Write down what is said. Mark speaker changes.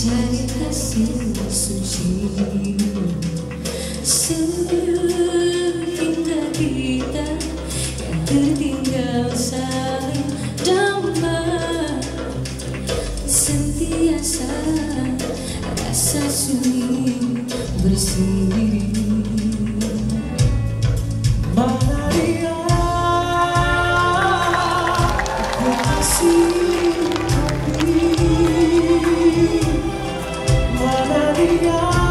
Speaker 1: mencari kasih suci Sehingga kita yang tertinggal saling damai Sentiasa rasa sunyi bersendiri Maria, ah. terima kasih Yeah.